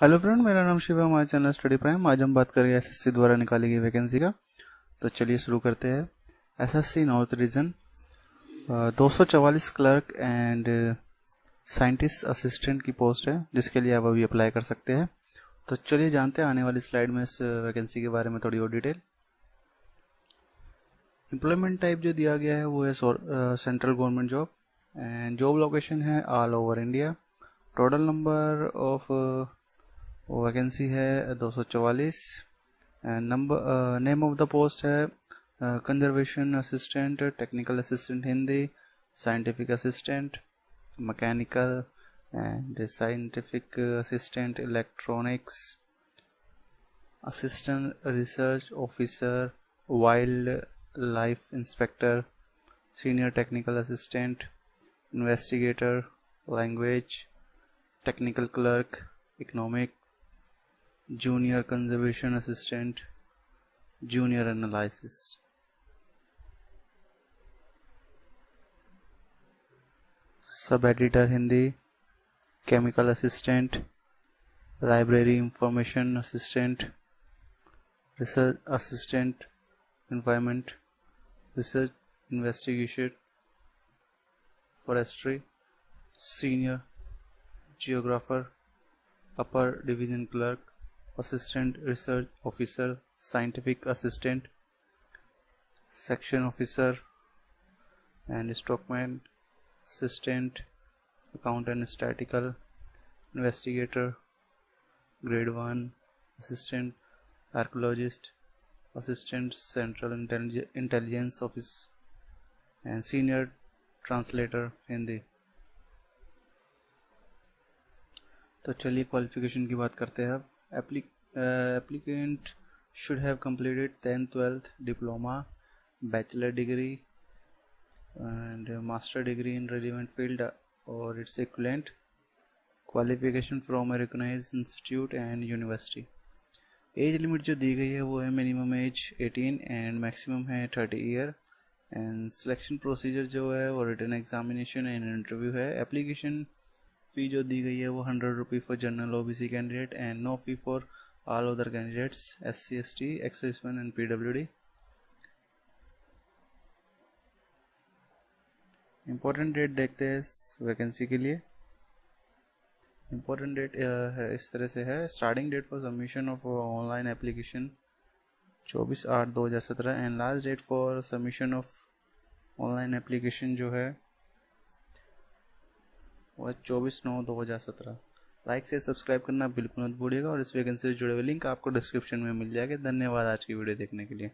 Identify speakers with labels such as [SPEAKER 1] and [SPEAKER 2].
[SPEAKER 1] Hello friend, मेरा नाम शिव है, हमारे चैनल स्टडी प्राइम। आज हम बात करेंगे एसएससी द्वारा निकाली गई वैकेंसी का। तो चलिए शुरू करते हैं। एसएससी नॉर्थ रीजन दो क्लर्क एंड साइंटिस्ट असिस्टेंट की पोस्ट है, जिसके लिए आप अभी अप्लाई कर सकते हैं। तो चलिए जानते हैं आने वाली स्लाइड में इस वैकेंसी के बारे में थोड़ी और डिटेल। एम्प्लॉयमेंट टाइप जो दिया गया है, वो है central government job and job location है all over India total number of vacancy है दो सौ चवालीस। Number name of the post है conservation assistant technical assistant Hindi scientific assistant mechanical and scientific assistant electronics assistant research officer wild life inspector senior technical assistant investigator language technical clerk economic junior conservation assistant junior analysis sub editor Hindi chemical assistant library information assistant research assistant environment research investigation forestry senior geographer upper division clerk assistant research officer scientific assistant section officer and stockman assistant account and statical investigator grade one assistant archaeologist assistant central intelligence office and senior translator Hindi तो चलिए qualification की बात करते हैं अब। Applicant should uh, have completed 10th 12th diploma, bachelor degree, and master degree in relevant field, or its equivalent qualification from a recognise institute and university age limit जो दी गई है वो है minimum age eighteen and maximum है thirty year and selection procedure जो है वो रिटर्न एग्जामिनेशन एंड इंटरव्यू है. एप्लीकेशन फ़ी जो दी गई है वो hundred rupee for general OBC candidate and no fee for all other candidates S C S T exserviceman and P W D important date देखते हैं इस वैकेंसी के लिए। इम्पोर्टेंट डेट है, इस तरह से है। Starting date for submission of online application चौबीस आठ दो हज़ार सत्रह। And last date for submission of online application जो है वह चौबीस नौ दो हज़ार सत्रह। लाइक से सब्सक्राइब करना बिल्कुल मत भूलिएगा और इस वैकेंसी से जुड़े हुए लिंक आपको डिस्क्रिप्शन में मिल जाएगा। धन्यवाद आज की वीडियो देखने के लिए।